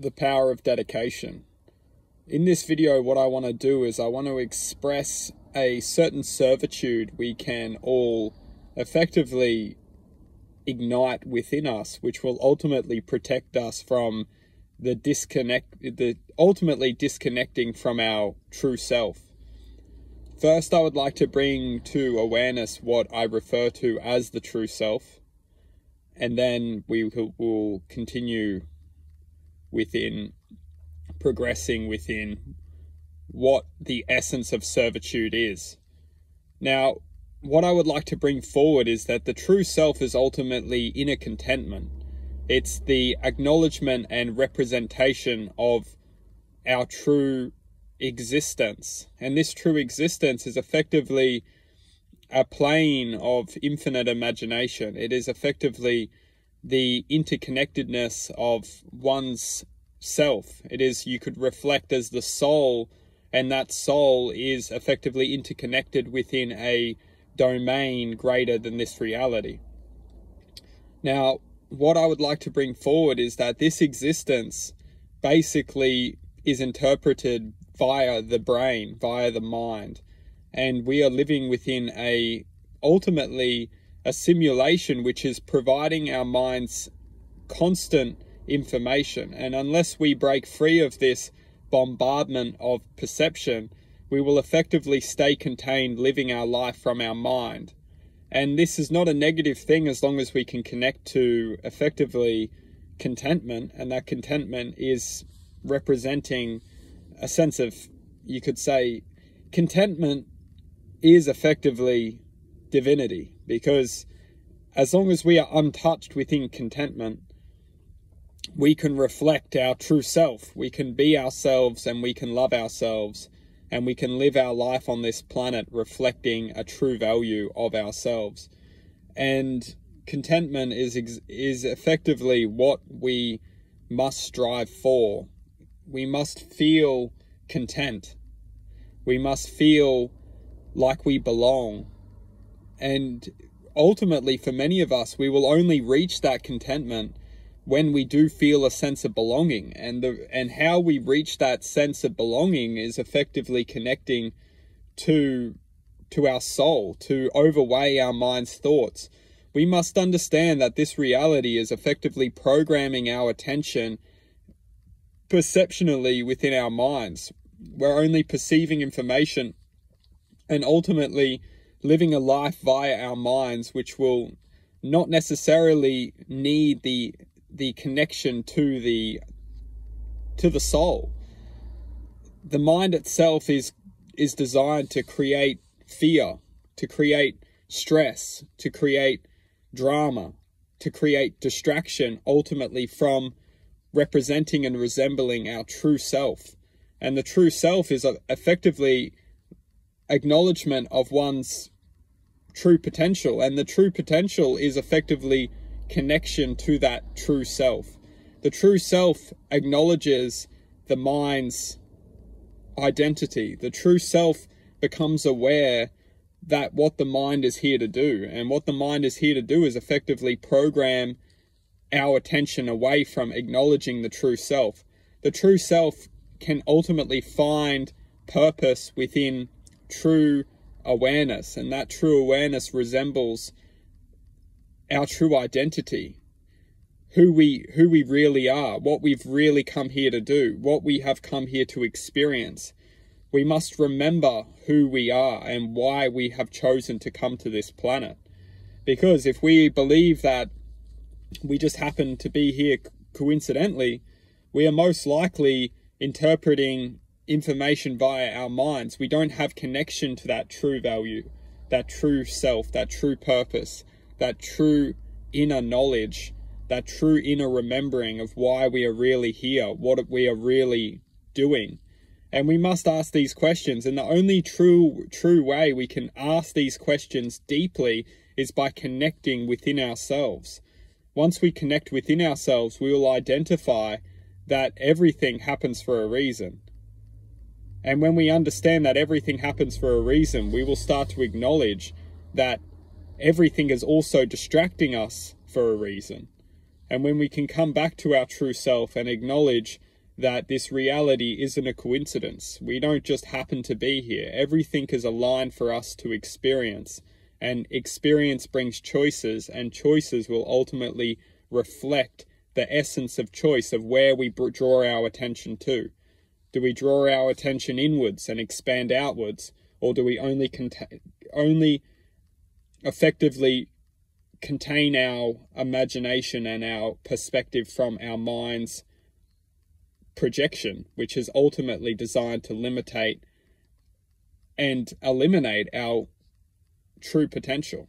the power of dedication. In this video, what I want to do is I want to express a certain servitude we can all effectively ignite within us, which will ultimately protect us from the disconnect, the ultimately disconnecting from our true self. First, I would like to bring to awareness what I refer to as the true self, and then we will continue within progressing within what the essence of servitude is. Now, what I would like to bring forward is that the true self is ultimately inner contentment. It's the acknowledgement and representation of our true existence. And this true existence is effectively a plane of infinite imagination. It is effectively the interconnectedness of one's self. It is, you could reflect as the soul, and that soul is effectively interconnected within a domain greater than this reality. Now, what I would like to bring forward is that this existence basically is interpreted via the brain, via the mind and we are living within a ultimately a simulation which is providing our minds constant information. And unless we break free of this bombardment of perception we will effectively stay contained living our life from our mind. And this is not a negative thing as long as we can connect to effectively contentment and that contentment is representing a sense of you could say contentment is effectively divinity because as long as we are untouched within contentment, we can reflect our true self. We can be ourselves and we can love ourselves and we can live our life on this planet reflecting a true value of ourselves. And contentment is is effectively what we must strive for. We must feel content. We must feel like we belong. And ultimately, for many of us, we will only reach that contentment when we do feel a sense of belonging. And the and how we reach that sense of belonging is effectively connecting to to our soul, to overweigh our mind's thoughts. We must understand that this reality is effectively programming our attention perceptionally within our minds. We're only perceiving information and ultimately living a life via our minds, which will not necessarily need the the connection to the to the soul. The mind itself is is designed to create fear, to create stress, to create drama, to create distraction ultimately from representing and resembling our true self. And the true self is effectively acknowledgement of one's true potential. And the true potential is effectively connection to that true self. The true self acknowledges the mind's identity. The true self becomes aware that what the mind is here to do. And what the mind is here to do is effectively program our attention away from acknowledging the true self. The true self can ultimately find purpose within true awareness, and that true awareness resembles our true identity, who we who we really are, what we've really come here to do, what we have come here to experience. We must remember who we are and why we have chosen to come to this planet. Because if we believe that we just happen to be here coincidentally, we are most likely interpreting information via our minds, we don't have connection to that true value, that true self, that true purpose, that true inner knowledge, that true inner remembering of why we are really here, what we are really doing. And we must ask these questions. And the only true true way we can ask these questions deeply is by connecting within ourselves. Once we connect within ourselves, we will identify that everything happens for a reason. And when we understand that everything happens for a reason, we will start to acknowledge that everything is also distracting us for a reason. And when we can come back to our true self and acknowledge that this reality isn't a coincidence. We don't just happen to be here. Everything is aligned for us to experience. And experience brings choices, and choices will ultimately reflect the essence of choice of where we draw our attention to. Do we draw our attention inwards and expand outwards, or do we only contain, only effectively contain our imagination and our perspective from our mind's projection, which is ultimately designed to limitate and eliminate our true potential.